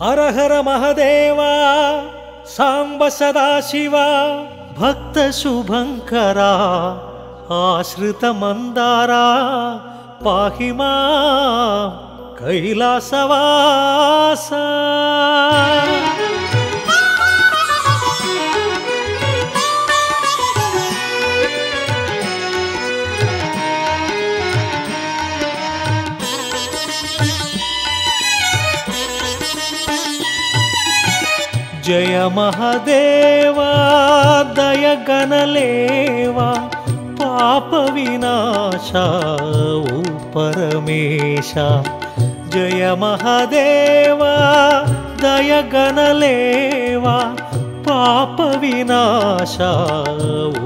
हर हर महदेवा साम्ब सदाशिवा भक्तशुभङ्करा आश्रितमन्दारा पाहि मा कैलासवासा। जय महादेवा दयगणलेवा पापविनाश उपरमेश जय महादेवा दयगनलेवा पापविनाश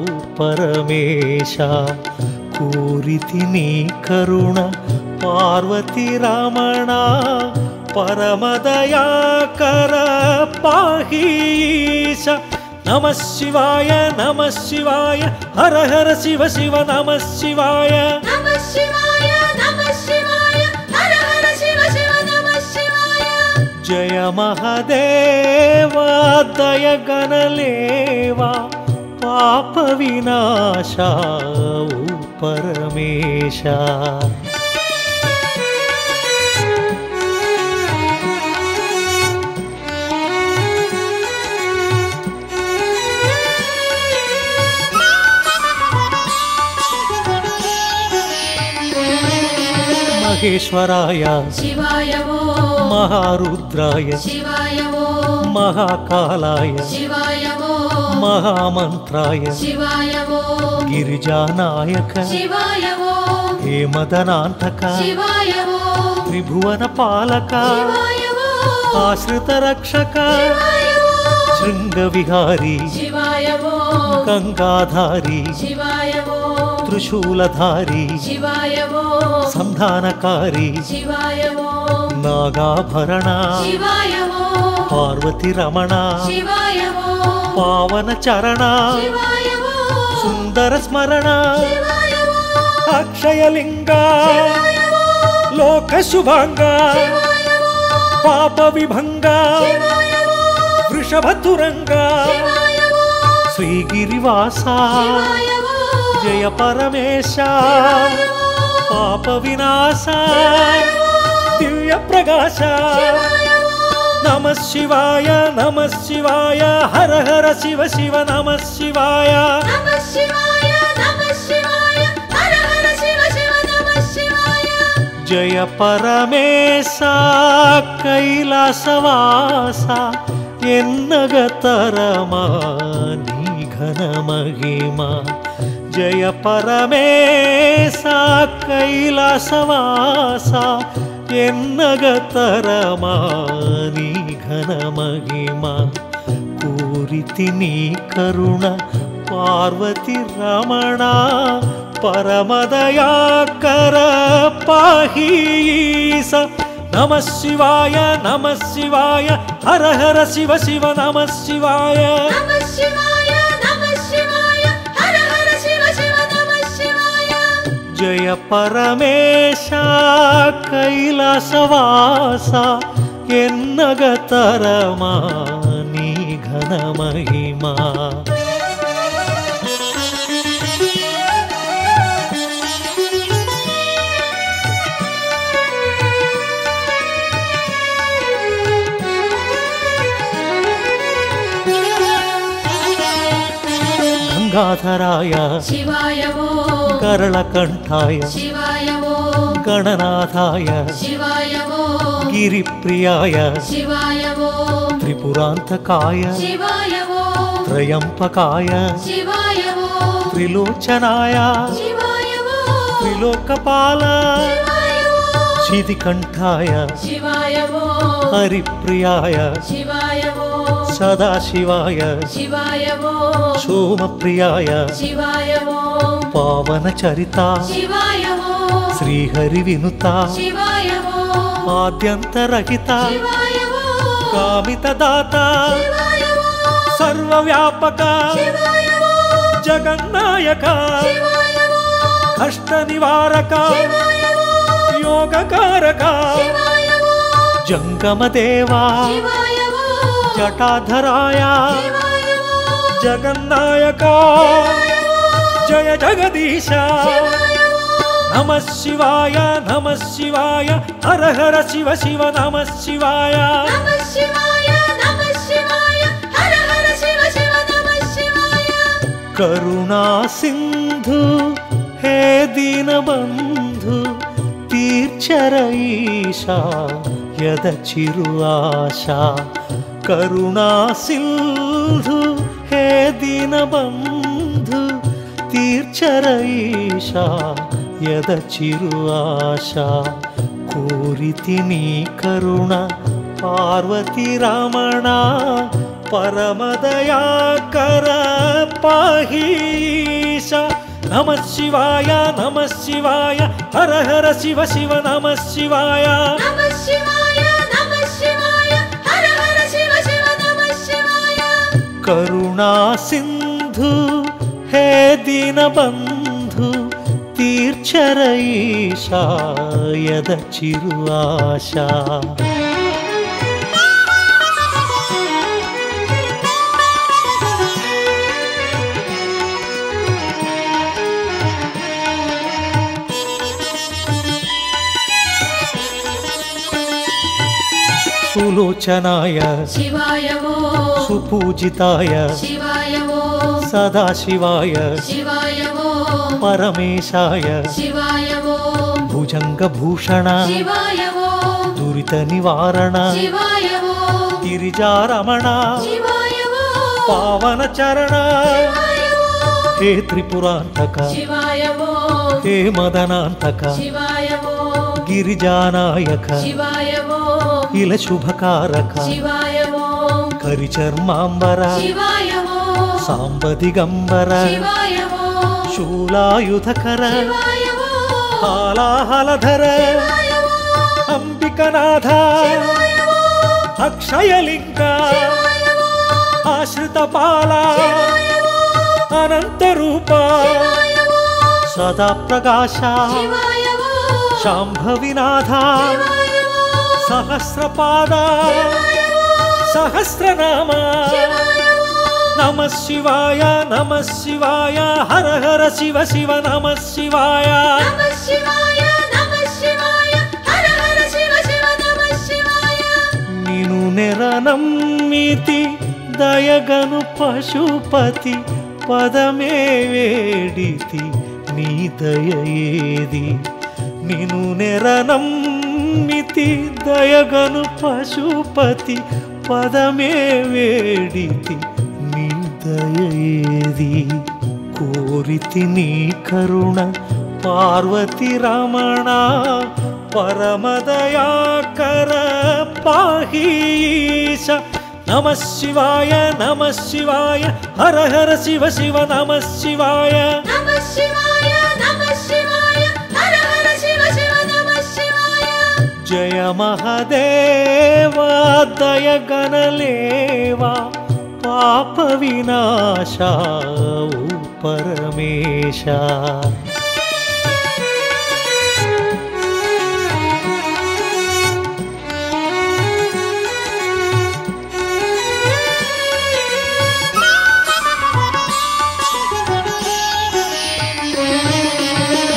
उपरमेश करुण पार्वती रामणा परमदयाकरपाहीष नमः शिवाय नमः शिवाय हर हर शिव शिव नमः शिवाय। जय महदेवादयगणलेवा पापविनाशा परमेशा। महेश्वराय शिवाय महारुद्राय शिवाय महाकालाय शिवाय महामंत्राय शिवाय वो गिरिजानायक शिवाय हे मदनाथक शिवाय त्रिभुवन पालक आश्रित रक्षक आश्रितरक्षक विहारी शिवाय गंगाधारी शिवाय त्रिशूलधारी शिवाय संधानकारी। नागाभरण। पार्वती रमण शिवाय पावन चरण सुंदर स्मरण अक्षय लिंगा लोक पाप विभंगा वृषभ तुरंगा श्री गिरिवासा जय परमेश पापविनाश दिव्यप्रकाश नमः शिवाय नमः शिवाय हर हर शिव शिव नमः शिवाय। जय परमेश कैलासवास एन्नगतरमा गतरमा శివాయ ఓ వృషభతురంగ శివాయ ఓ శ్రీగిరివాస శివాయ ఓ జయ పరమేశ శివాయ ఓ పాప వినాశ దివ్య ప్రకాశ శివాయ ఓ నమ శివాయ నమ శివాయ హర హర శివ శివ నమ శివాయ నమ శివాయ నమ శివాయ హర హర శివ శివ నమ శివాయ జయ పరమేశ కైలాసవాస ఎన్నగతరమా నీ ఘన మహిమ జయ పరమేశ కైలాసవాస ఎన్నగతరమా నీ ఘన మహిమ కోరితి నీ కరుణ పార్వతి రమణ పరమదయాకర పాహీస నమ శివాయ నమ శివాయ హర హర శివ శివ నమ శివాయ నమ శివాయ जय जयपरमेश कैलासवासा यगतरमानि घनमहिमा। गंगाधराय शिवाय वो करळकण्ठाय शिवाय वो गणनाथाय शिवाय वो गिरिप्रियाय शिवाय वो त्रिपुरांतकाय शिवाय वो त्रयंपकाय शिवाय वो त्रिलोचनाय शिवाय वो त्रिलोकपाल शिवाय वो शिवाय वो हरिप्रियाय शिवाय सदाशिवाय शिवाय वो सोमप्रियाय शिवाय वो पावनचरिता शिवाय वो श्रीहरिविनुता शिवाय वो आद्यन्तरहिता शिवाय वो कामितदाता शिवाय वो सर्वव्यापक शिवाय वो जगन्नायक शिवाय वो कष्टनिवारक शिवाय वो योगकारक शिवाय वो जङ्गमदेवा शिवाय जटाधराया, जगन्नायका, जय जगदीशा। नम शिवाय नम शिवाय, हर हर शिव शिव, नम शिवाय। करुणा सिंधु, हे दीनबन्धु तीर्चर ईशा यदचिरु आशा। करुणा सिन्धु हे दीनबन्धु तीर्चरैषा यदचिरु आशा कोरितिनी करुणा पार्वती रामणा परमदया कर नमः शिवाय नमः शिवाय हर हर शिव शिव नमः शिवाय नमः शिवाय करुणा सिंधु हे दीनबंधु तीर्चरईशा यद आशा। सुलोचनाय शिवाय वो सुपूजिताय शिवाय वो सदा शिवाय शिवाय वो परमेशाय शिवाय वो भुजंग भूषण शिवाय वो दुरितनिवारण शिवाय वो गिरिजा रमण शिवाय वो पावन पावनचरण हे त्रिपुरांतक शिवाय वो हे मदनांतक शिवाय वो శివాయ ఓం హే మదనాంతక శివాయ ఓం గిరిజానాయక శివాయ ఓం ఇల శుభకారక శివాయ ఓం కరిచర్మాంబర శివాయ ఓం సాంబదిగంబర శివాయ ఓం శూలాయుధకర శివాయ ఓం హాలాహలధర శివాయ ఓం అంబికనాథ శివాయ ఓం అక్షయలింగ శివాయ ఓం ఆశ్రిత పాల శివాయ ఓం అనంత రూప శివాయ ఓం సదా ప్రకాశ శివాయ ఓం శాంభవినాథ సహస్రపాద సహస్రనామ. నమ శివాయ నమ శివాయ హర హర శివ శివ నమ శివాయ. నమ శివాయ నమ శివాయ హర హర శివ శివ నమ శివాయ నిను నెరనమ్మితి దయగను పశుపతి పదమే వేడితి నీ దయ ఏది? నిను నెరనమ్మితి దయగను పశుపతి పదమే వేడితి నీ దయేది కోరితి నీ కరుణ పార్వతి రమణ పరమదయాకర పాహీశ నమ శివాయ నమ శివాయ హర హర శివ శివ నమ శివాయ. నమ శివాయ. जय महदेवा दयगणलेवा पापविनाश परमेश।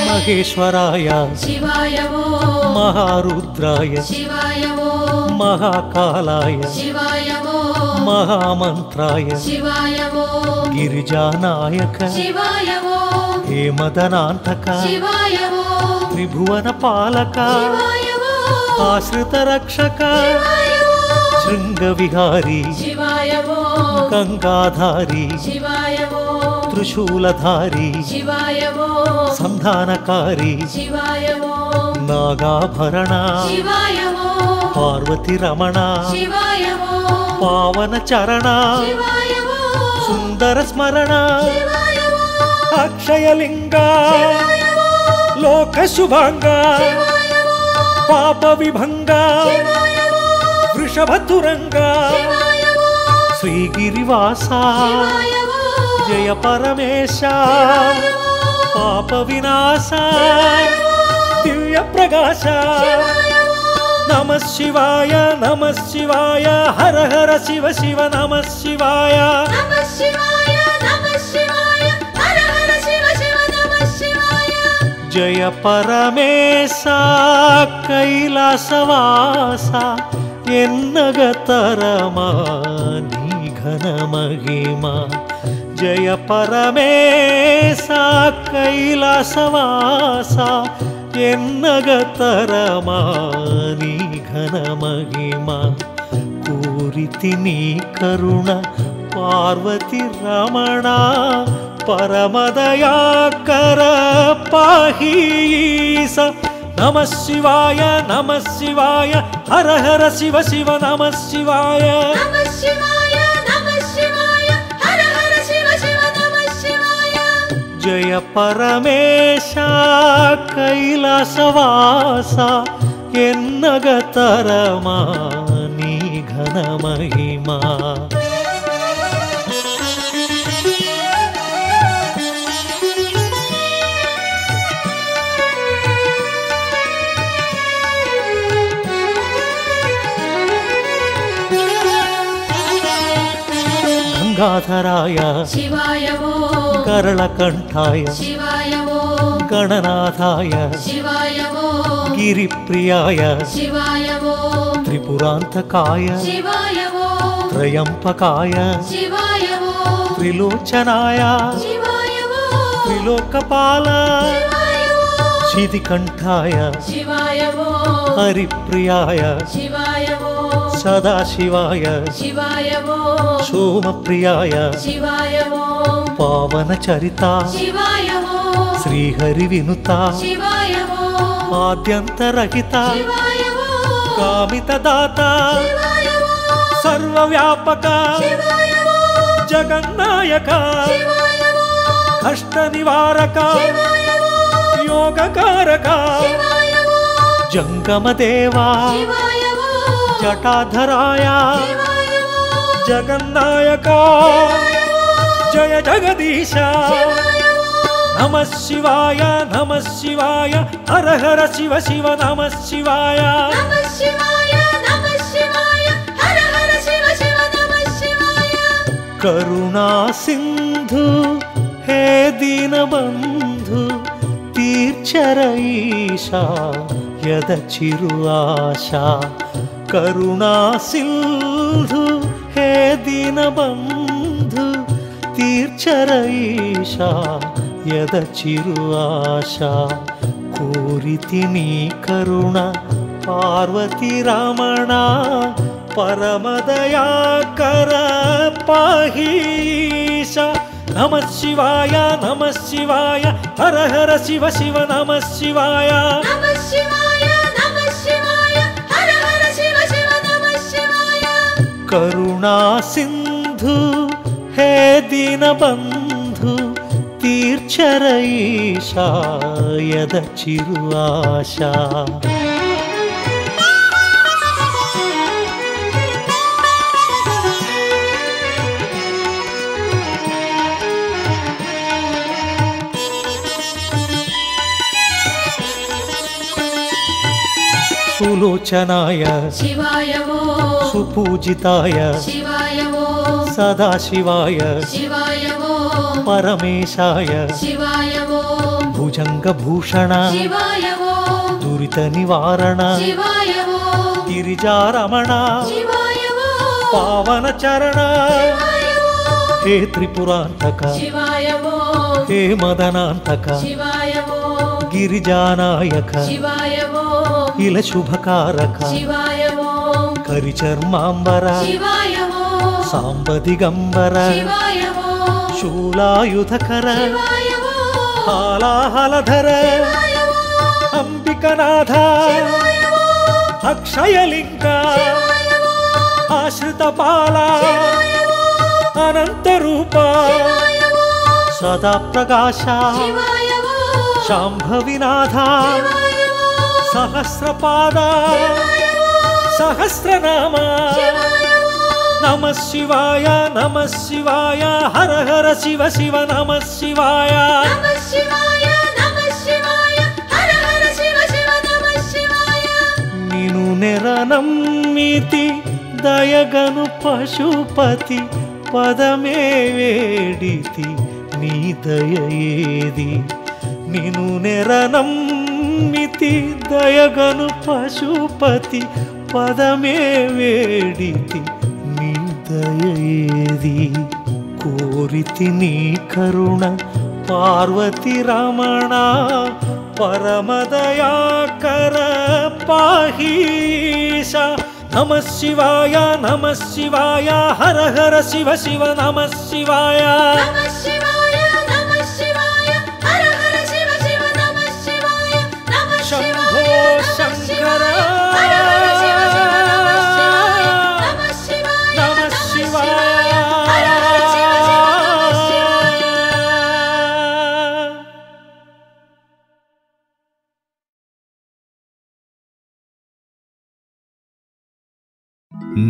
महेश्वराय। शिवाय वो। महारुद्राय शिवाय वो महाकालाय शिवाय वो महामंत्राय शिवाय वो गिरिजानायक शिवाय हे मदनांतक शिवाय वो त्रिभुवन पालक शिवाय वो आश्रित रक्षक शिवाय वो श्रृंग विहारी शिवाय वो गंगाधारी शिवाय वो त्रिशूलधारी शिवाय वो संधानकारी शिवाय वो नागाभरणा पार्वती रमण पावन चरण सुंदर स्मरण अक्षयिंग लोकशुभंग पाप विभंगा वृषभ श्रीगिरीवास जय परमेश पाप विनाशा प्रकाश। नम शिवाय नम शिवाय हर हर शिव शिव नम शिवाय। जय परमेशा कैलासवासा एन्नगतरमा घनमहिमा जय परमेश कैलासवासा ಎನ್ನಗತರ ಮಾನಿ ಘನ ಮಹಿಮ ಕೂರಿತಿ ನೀ ಕರುಣ ಪಾರ್ವತಿ ರಮಣ ಪರಮದಯಾಕರ ಪಾಹೀಸ ನಮ ಶಿವಾಯ ನಮ ಶಿವಾಯ ಹರ ಹರ ಶಿವ ಶಿವ ನಮ ಶಿವಾಯ ಶಿವಾಯ जय जयपरमेश कैलासवासा यन्नगतरमानि घनमहिमा। गंगाधराय शिवाय वो करळकण्ठाय शिवाय वो गणनाथाय शिवाय वो गिरिप्रियाय शिवाय वो त्रिपुरांतकाय शिवाय वो त्रयंपकाय शिवाय वो त्रिलोचनाय शिवाय वो त्रिलोकपाल शिवाय वो शिवाय वो हरिप्रियाय शिवाय सदाशिवाय। शिवाय सोमप्रियाय। शिवाय पावनचरिता। शिवाय श्रीहरिविनुता। शिवाय आद्यन्तरहिता। कामितदाता। सर्वव्यापक। जगन्नायक। कष्टनिवारक। योगकारक। जङ्गमदेवा। जटाधराया, जगन्नायका, जय जगदीशा। नम शिवाय नम शिवाय, हर हर शिव शिव, नम शिवाय। करुणा सिंधु, हे दीनबन्धु तीर्चरईशा यदचिरु आशा। करुणासिन्धु हे दीनबन्धु तीर्चरैषा यदचिरु आशा कोरितिनी करुणा पार्वतीरमणा परमदया कर पाहिषा नमशिवाय नम शिवाय हर हर शिव शिव नमः शिवाय नमः शिवाय करुणा सिंधु हे दीनबंधु तीर्चरईशा यद चिरुआशा सुलोचनाय शिवाय वो सुपूजिताय शिवाय वो सदा शिवाय शिवाय वो परमेशाय शिवाय वो भुजंग भूषण शिवाय वो दुरितनिवारण शिवाय वो गिरिजा रमण शिवाय वो पावन पावनचरण हे त्रिपुरांतक शिवाय वो हे मदनांतक शिवाय वो శివాయ ఓం హే మదనాంతక శివాయ ఓం గిరిజానాయక శివాయ ఓం ఇల శుభకారక శివాయ ఓం కరిచర్మాంబర శివాయ ఓం సాంబదిగంబర శివాయ ఓం శూలాయుధకర శివాయ ఓం హాలాహలధర శివాయ ఓం అంబికనాథ శివాయ ఓం అక్షయలింగ శివాయ ఓం ఆశ్రిత పాల శివాయ ఓం అనంత రూప శివాయ ఓం సదా ప్రకాశ శివాయ ఓం శాంభవినాథ సహస్రపాద సహస్రనామ నమ శివాయ నమ శివాయ హర హర శివ శివ నమ శివాయ నిను నెరనమ్మితి దయగను పశుపతి పదమే వేడితి నీ దయ ఏది? నిను నెరనమ్మితి దయగను పశుపతి పదమే వేడితి నీ దయేది కోరితి నీ కరుణ పార్వతి రమణ పరమదయాకర పాహీశ నమ శివాయ నమ శివాయ హర హర శివ శివ నమ శివాయ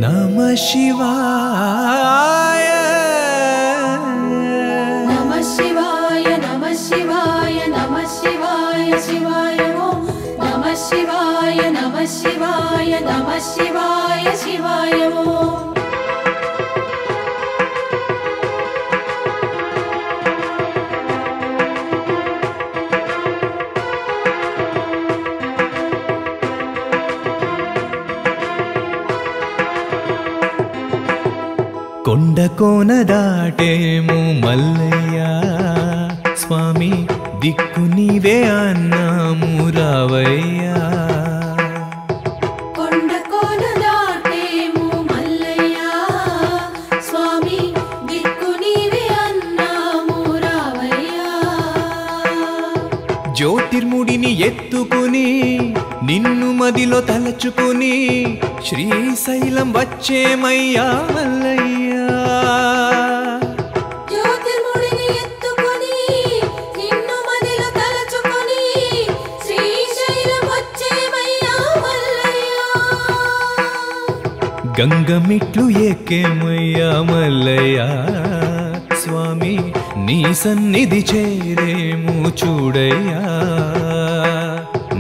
नम शिवाय। नम शिवाय नमः शिवाय नमः शिवाय शि नम शिवाय नम शिवाय नम शिवाय शि కొండ కోన దాటేము మల్లయ్య. స్వామి దిక్కు నీవే అన్నాము రావయ్యా. జ్యోతిర్ముడిని ఎత్తుకుని నిన్ను మదిలో తలచుకుని శ్రీశైలం వచ్చేమయ్యా మల్లయ్యా. గంగమిట్లు ఏకేమయ్యా మల్లయ్యా స్వామి నీ సన్నిధి చేరేము చూడయ్యా.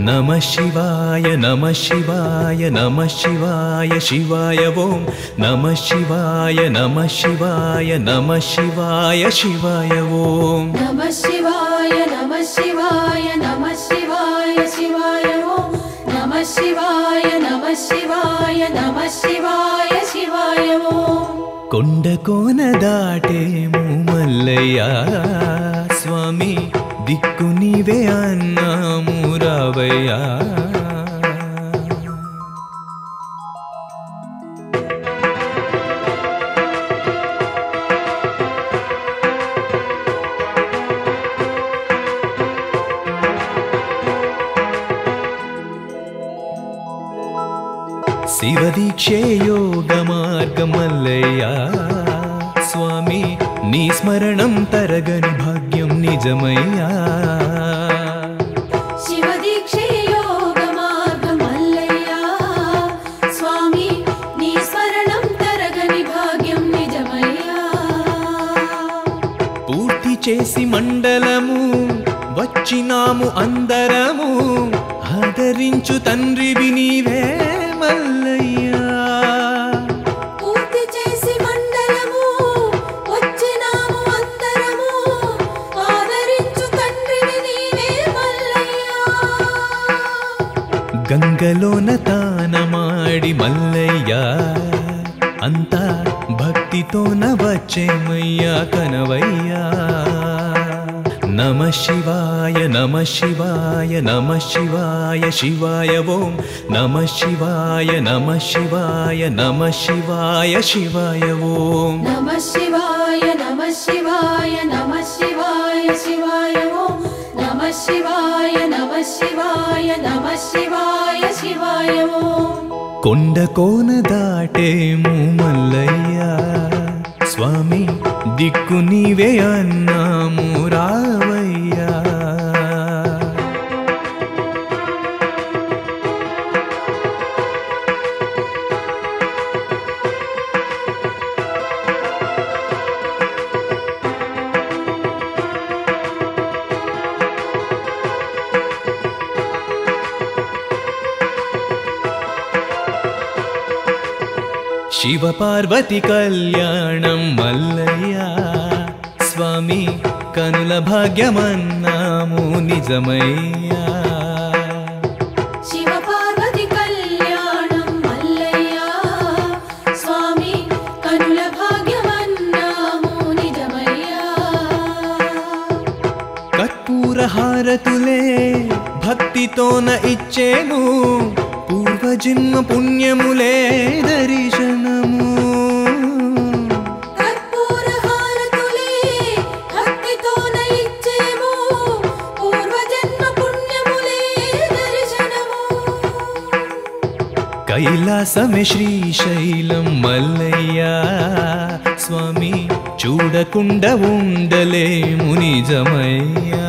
நம சிவாய நம சிவாய நம சிவாய சிவாய ஓம் நம சிவாய நம சிவாய நம சிவாய சிவாய ஓம் நம சிவாய நம சிவாய நம சிவாய சிவாய ஓம் நம சிவாய நம சிவாய நம சிவாய சிவாய ஓம் கொண்ட கோண தாட்டே மூமல்லையா சுவாமி దిక్కు నీవే అన్నాము రావయ్యా శివదీక్షే యోగ మార్గమల్లయ్యా స్వామి నీ స్మరణం తరగని భాగ్యం నిజమయ్యా. చేసి మండలము వచ్చినాము అందరము ఆదరించు తండ్రివి నీవే. गलो ತಾನ ಮಾಡಿ ಮಲ್ಲಯ್ಯ ಅಂತ न वच्चे मय्या कनवय्या नमः शिवाय नमः शिवाय नमः शिवाय शिवाय ॐ नमः शिवाय नमः शिवाय नमः शिवाय शिवाय ॐ नमः शिवाय नमः शिवाय శివాయ నమ శివాయ శివాయ కొండ కోన దాటేము మల్లయ్యా. స్వామి దిక్కు నీవే అన్నాము రా శివపార్వతి కళ్యాణం మల్లయ్య స్వామి కనుల భాగ్యమన్నాము నిజమయ్యా శివ పార్వతి కళ్యాణం మల్లయ్య స్వామి కనుల భాగ్యమన్నాము నిజమయ్యా హారతులే భక్తితోన ఇచ్చేము పూర్వజన్మ పుణ్యములే దర్శనము కైలాసమే శ్రీశైలం మల్లయ్యా స్వామి చూడకుండా ఉండలేము నిజమయ్యా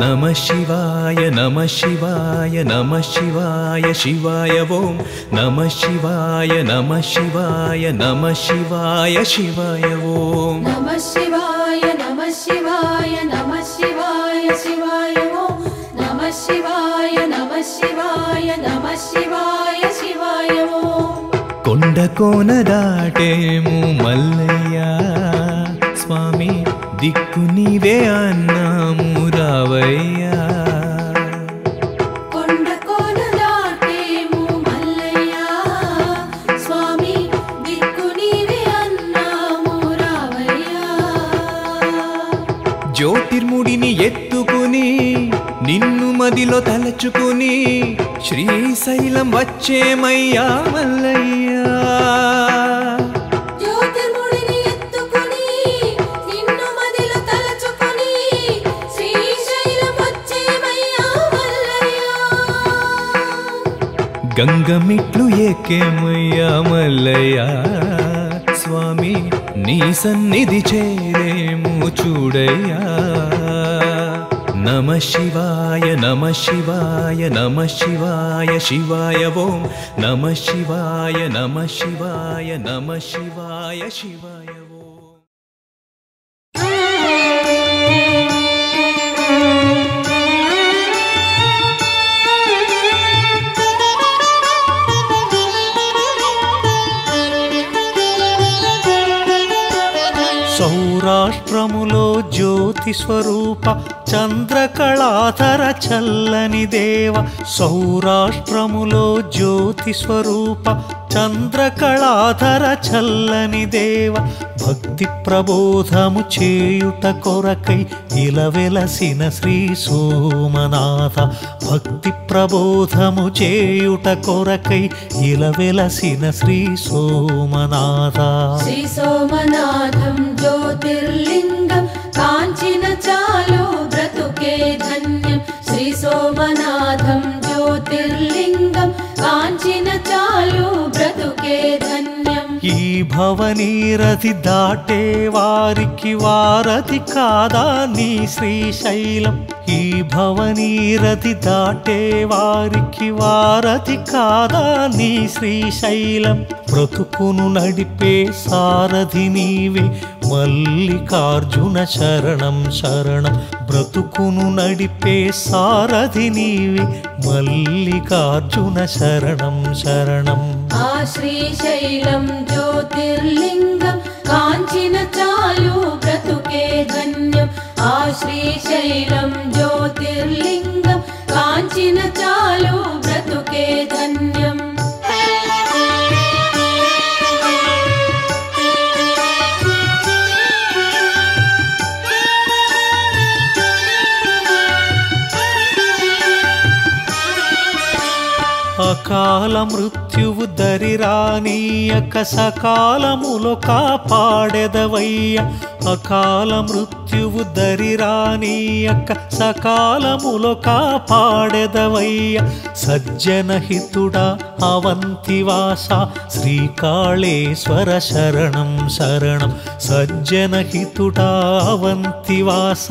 నమ శివాయ నమ శివాయ నమ శివాయ శివాయ ఓం నమ శివాయ నమ శివాయ నమ శివాయ శివాయ ఓం నమ శివాయ నమ శివాయ నమ శివాయ శివాయ ఓం నమ శివాయ నమ శివాయ నమ శివాయ కొండ కోన దాటేము మల్లయ్య స్వామి దిక్కు నీవే అన్నాము రావయ్యా. జ్యోతిర్ముడిని ఎత్తుకుని నిన్ను మదిలో తలచుకుని శ్రీశైలం వచ్చేమయ్యా మల్లయ్యా గంగమిట్లు ఎక్కేమయ్యా మల్లయ్యా స్వామి నీ సన్నిధి చేరేము చూడయ్యా. नमः शिवाय नमः शिवाय नमः शिवाय शिवाय ॐ नमः शिवाय नमः शिवाय नमः शिवाय शिवाय జ్యోతి స్వరూప చంద్రకళాధర చల్లని దేవ సౌరాష్ట్రములో జ్యోతి స్వరూప చంద్రకళాధర చల్లని దేవ భక్తి ప్రబోధము చేయుట కొరకై ఇలవెలసిన శ్రీ సోమనాథ భక్తి ప్రబోధము చేయుట కొరకై ఇలవెలసిన శ్రీ సోమనాథ. శ్రీ సోమనాథం జ్యోతిర్లింగం కాంచిన చాలు బ్రతుకే ధన్యం. శ్రీ సోమనాథం జ్యోతిర్లింగం. కాంచిన చాలు బ్రతుకే ధన్యం. ఈ భవనీరథి దాటే వారికి వారతి కాదా నీ శ్రీశైలం? ఈ భవనీరథి దాటే వారికి వారతి కాదా నీ శ్రీశైలం? బ్రతుకును నడిపే సారథి నీవే మల్లికార్జున శరణం శరణం. బ్రతుకును నడిపే సారథి నీవే. మల్లికార్జున శరణం శరణం. ఆ శ్రీశైలం జ్యోతిర్లింగం కాంచిన చాలు బ్రతుకే ధన్యం. ఆ శ్రీశైలం జ్యోతిర్లింగం కాంచిన చాలు బ్రతుకే ధన్యం. అకాల మృత్యువు దరిరానీయక సకాలములో కాపాడెదవయ్య. అకాల మృత్యు మృత్యువు దరిరానీయక సకాలములో కాపాడెదవయ్య సజ్జన హితుడా అవంతివాస శ్రీకాళేశ్వర శరణం శరణం సజ్జన హితుడా అవంతివాస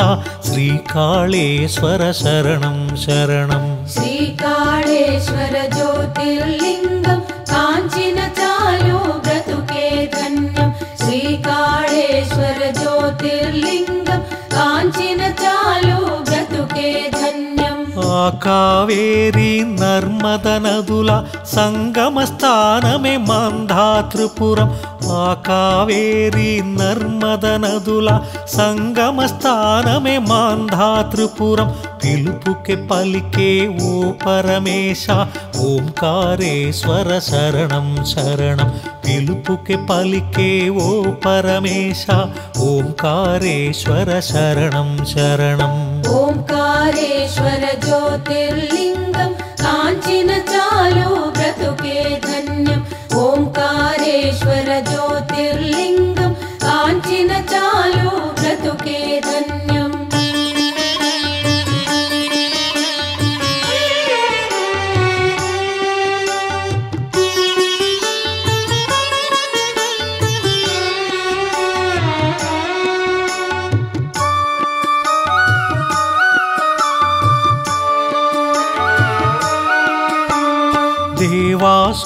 శ్రీకాళేశ్వర శరణం శరణం శ్రీకాళేశ్వర జ్యోతిర్లింగం కాంచిన कावेरी नर्मदनदुल सङ्गमस्थानमे मे मा कावेरी नर्मदनदुल सङ्गमस्थानमे मान्धातृपुरं पिलु पलिके ओ परमेश ओङ्कारेश्वर शरणं शरणं पिलु पलिके ओ परमेश ओङ्कारेश्वर शरणं शरणम् ओङ्कारेश्वर ज्योतिर्लिङ्गं काञ्चिन चालो ग्रतुके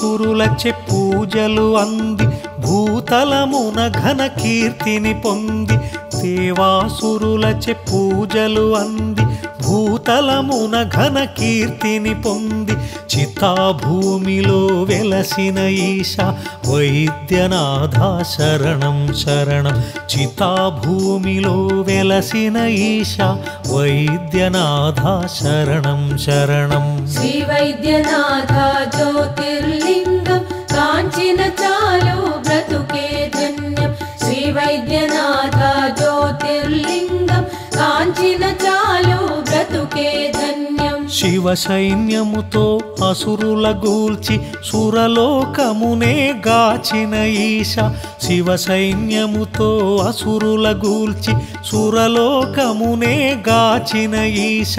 దేవాసురులచే పూజలు అంది భూతలమున ఘన కీర్తిని పొంది దేవాసురులచే పూజలు అంది భూతలమున ఘన కీర్తిని పొంది చితాభూమిలో వెలసిన ఈశ వైద్యనాథ శరణం శరణం చితాభూమిలో వెలసిన ఈశ వైద్యనాథ శరణం శరణం. శ్రీ వైద్యనాథ चाल శివ సైన్యముతో అసురుల గూల్చి సురలోకమునే గాచిన ఈశ. శివ సైన్యముతో అసురుల గూల్చి సురలోకమునే గాచిన ఈశ.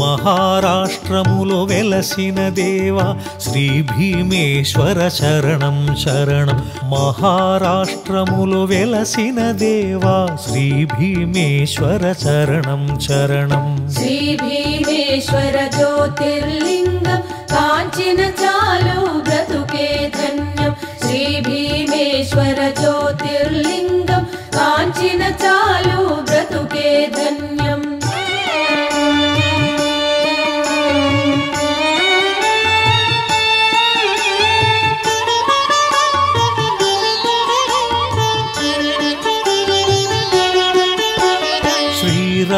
మహారాష్ట్రములో వెలసిన దేవ శ్రీ భీమేశ్వర శరణం శరణం. మహారాష్ట్రములో వెలసిన దేవ శ్రీ భీమేశ్వర శరణం శరణం. శ్రీ భీమే ेश्वर ज्योतिर्लिङ्ग काञ्चिन चालु व्रतुके धन्य श्रीभीमेश्वर ज्योतिर्लिङ्गम् काञ्चिन चालु ब्रतुके धन्यम्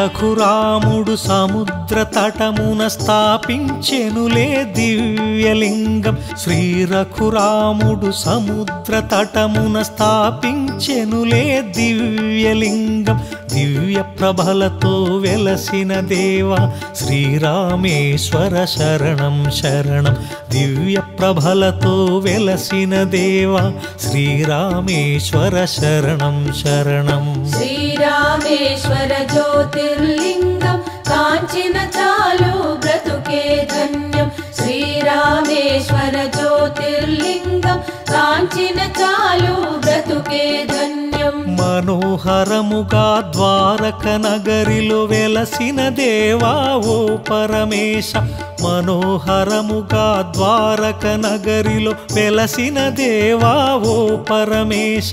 శ్రీ రఘురాముడు సముద్ర తటమున స్థాపించెనులే దివ్యలింగం. శ్రీ రఘురాముడు సముద్ర తటమున స్థాపించెనులే దివ్యలింగం. దివ్య ప్రభలతో వెలసిన దేవ శ్రీరామేశ్వర శరణం శరణం. దివ్య प्रबलतो विलसिन देव श्रीरामेश्वर शरणं शरणं श्रीरामेश्वर ज्योतिर्लिङ्गं काञ्चिन चालो ब्रतुके गतु श्रीरामेश्वर ज्योतिर्लिङ्गं ब्रतुके धन्यम् మనోహరముగా ద్వారక నగరిలో వెలసిన దేవా ఓ పరమేశ. మనోహరముగా ద్వారక నగరిలో వెలసిన దేవా ఓ పరమేశ.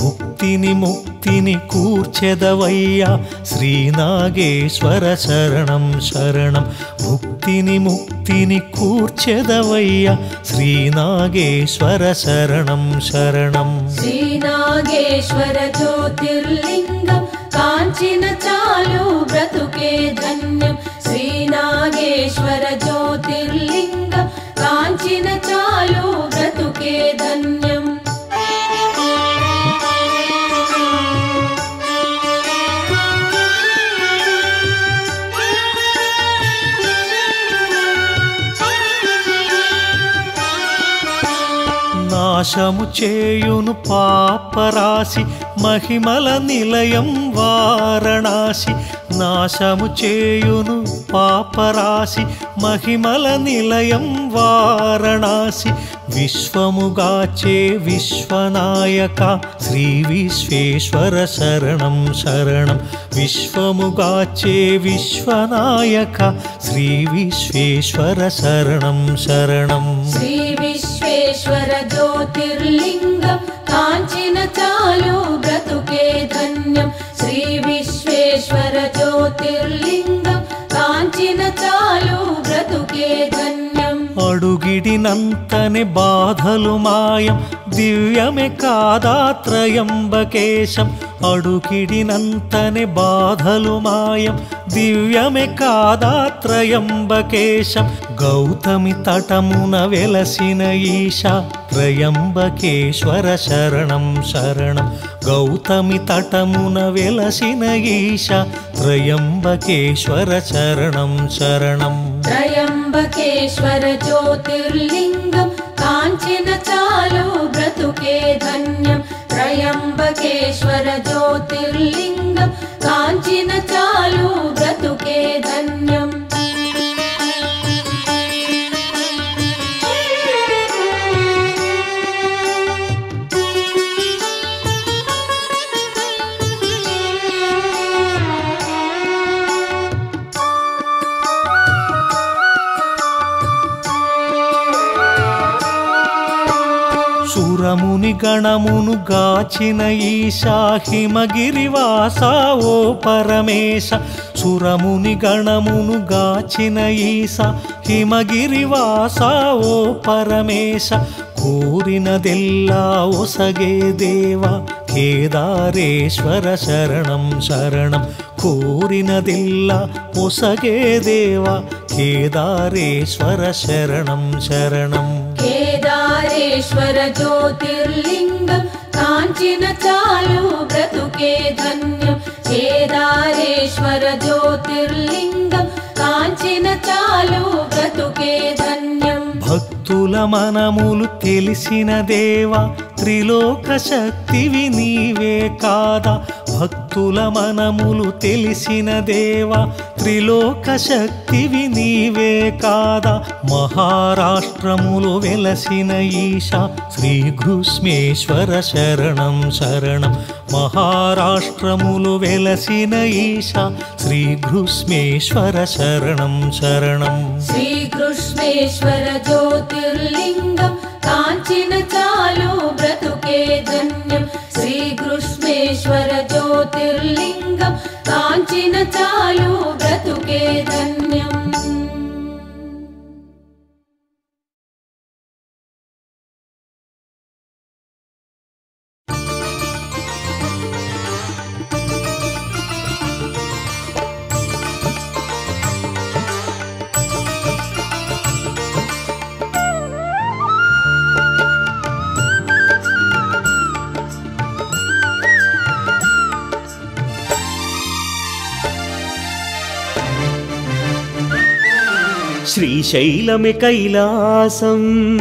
భుక్తిని ముక్తిని కూర్చెదవయ్యా శ్రీనాగేశ్వర శరణం శరణం. భుక్తిని ముక్తిని కూర్చెదవయ్యా శ్రీనాగేశ్వర శరణం శరణం. శ్రీనాగేశ్వర జ్యోతిర్లింగం కాంచిన చాలు బ్రతుకే ధన్యం. శ్రీనాగేశ్వర జ్యోతిర్లింగం కాంచిన చాలు బ్రతుకే ధన్యం. నాశము చేయును పాపరాశి మహిమల నిలయం వారణాసి నాశము చేయును పాపరాశి మహిమల నిలయం వారణాసి విశ్వముగాచే విశ్వనాయక శ్రీ విశ్వేశ్వర శరణం శరణం విశ్వముగాచే విశ్వనాయక శ్రీ విశ్వేశ్వర శరణం శరణం శ్రీ విశ్వేశ్వర జ్యోతిర్లింగం काञ्चिन चालु ब्रतुके धन्यम् श्रीविश्वेश्वर ज्योतिर्लिङ्गम् काञ्चिन श्रीविश्वेश्वरज्योतिर्लिङ्गं ब्रतुके धन्यम् अडुगिडिनन्तने बाधलु मायं दिव्यमे कादात्रयम्बकेशम् త్రయంబకేశం అడుగిడినంతనే బాధలు మాయం దివ్యమే కాదా త్రయంబకేశం గౌతమి తటమున వెలసిన ఈశ త్రయంబకేశ్వర శరణం శరణం గౌతమి తటమున వెలసిన ఈశ త్రయంబకేశ్వర శరణం శరణం త్రయంబకేశ్వర జ్యోతిర్లింగం కాంచిన చాలు బ్రతుకే ధన్యం त्र्यम्बकेश्वर ज्योतिर्लिङ्ग काञ्चिन चालू गतुके గణమును గాచిన ఈశా హిమగిరివాస ఓ పరమేశ సురముని గణమును గాచిన ఈశా హిమగిరివాస ఓ పరమేశ కోరినదెల్లా ఒసగే దేవా కేదారేశ్వర శరణం శరణం కోరినదెల్లా ఒసగే దేవా కేదారేశ్వర శరణం శరణం ेश्वर ज्योतिर्लिङ्ग काञ्चिन चालु ब्रतुके धन्य केदारेश्वर ज्योतिर्लिङ्ग काञ्चिन चालु ब्रतुके धन्यम्। భక్తుల మనములు తెలిసిన దేవా త్రిలోక శక్తివి నీవే కాదా? భక్తుల మనములు తెలిసిన దేవా త్రిలోక శక్తివి నీవే కాదా? మహారాష్ట్రములు వెలసిన ఈశా శ్రీ ఘృష్మేశ్వర శరణం శరణం. మహారాష్ట్రములు వెలసిన ఈశా శ్రీ ఘృష్మేశ్వర శరణం శరణం శ్రీకృష్ణేశ్వర జ్యోతిర్లింగం కాంచిన చాలు బ్రతుకే ధన్యం శ్రీకృష్ణేశ్వర జ్యోతిర్లింగం కాంచిన చాలు బ్రతుకే ధన్యం శ్రీశైలమే కైలాసం.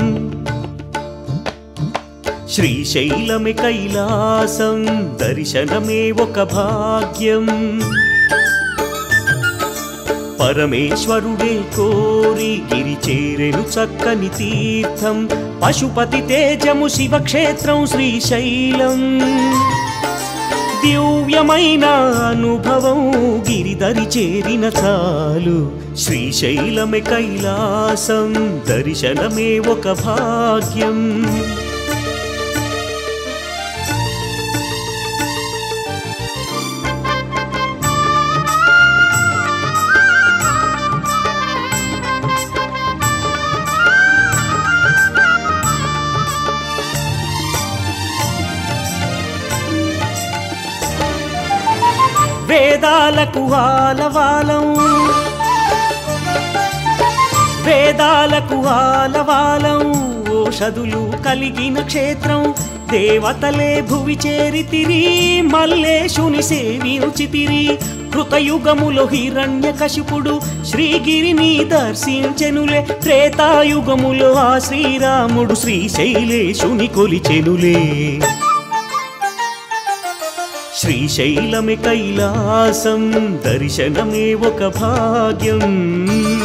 శ్రీశైలమే కైలాసం దర్శనమే ఒక భాగ్యం. పరమేశ్వరుడే కోరి గిరి చేరెను చక్కని తీర్థం. పశుపతి తేజము శివక్షేత్రం శ్రీశైలం. దివ్యమైన అనుభవం గిరిదరి చేరిన చాలు. శ్రీశైలమే కైలాసం దర్శనమే ఒక భాగ్యం. వేదాలకు ఆలవాలం. వేదాలకు ఆలవాలం. ఓషధులు కలిగిన క్షేత్రం. దేవతలే భువి చేరితిరి మల్లేశుని సేవించితిరి. కృతయుగములో హిరణ్య కశిపుడు శ్రీగిరిని దర్శించెనులే. త్రేతాయుగములో ఆ శ్రీరాముడు శ్రీశైలేశుని కొలిచెనులే. श्रीशैलमि कैलासं दर्शनमेव काग्यम्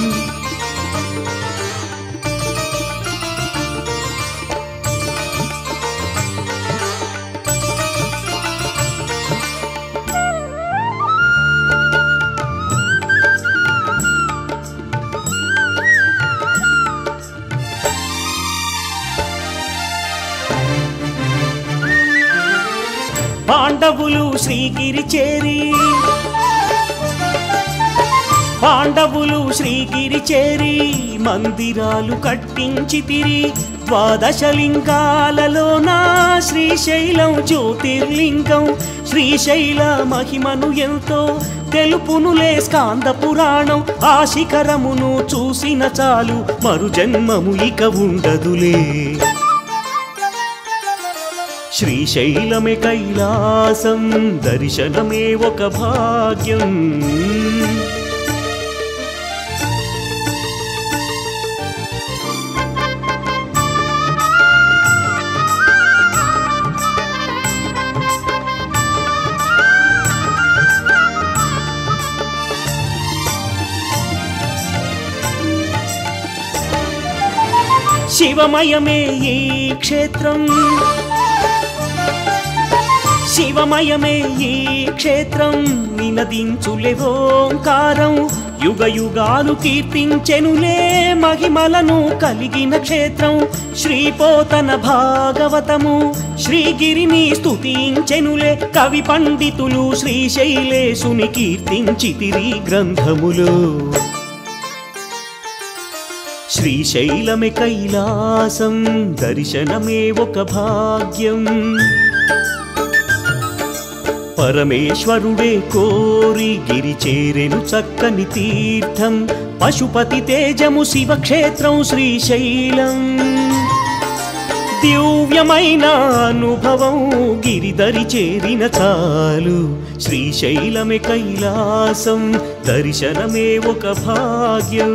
పాండవులు శ్రీగిరి చేరి. పాండవులు శ్రీగిరి చేరి మందిరాలు కట్టించితిరి నా శ్రీశైలం జ్యోతిర్లింగం శ్రీశైల మహిమను ఎంతో తెలుపునులే స్కాంద పురాణం. ఆ శిఖరమును చూసిన చాలు మరు జన్మము ఇక ఉండదులే. శ్రీశైలమే కైలాసం దర్శనమే ఒక భాగ్యం. శివమయమే ఈ క్షేత్రం శివమయమే ఈ క్షేత్రం. నినదించులేవోంకారం. యుగ యుగాలు కీర్తించెనులే మహిమలను కలిగిన క్షేత్రం. శ్రీపోతన భాగవతము శ్రీగిరిని స్తుతించెనులే. కవి పండితులు శ్రీశైలేశుని కీర్తించితిరి గ్రంథములు. శ్రీశైలమే కైలాసం దర్శనమే ఒక భాగ్యం. పరమేశ్వరుడే కోరి గిరి చేరెను చక్కని తీర్థం పశుపతి తేజము శివక్షేత్రం శ్రీశైలం. దివ్యమైన అనుభవం గిరిదరి చేరిన చాలు శ్రీశైలమే కైలాసం దర్శనమే ఒక భాగ్యం.